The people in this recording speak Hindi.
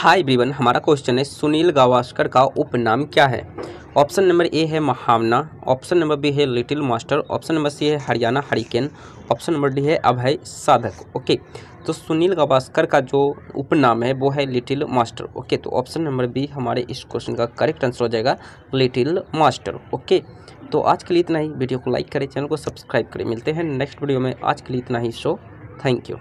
हाय ब्रीवन हमारा क्वेश्चन है सुनील गावस्कर का उपनाम क्या है? ऑप्शन नंबर ए है महावना ऑप्शन नंबर बी है little master option number C है Haryana hurricane option number D है अभय साधक ओके तो सुनील गावस्कर का जो उपनाम है वो है लिटिल मास्टर ओके तो ऑप्शन नंबर बी हमारे इस क्वेश्चन का करेक्ट आंसर हो जाएगा लिटिल मास्टर ओके तो आज के लिए इतना ही वीडियो को लाइक करें चैनल को सब्सक्राइब करें। मिलते हैं नेक्स्ट वीडियो में। आज के लिए इतना ही शो थैंक यू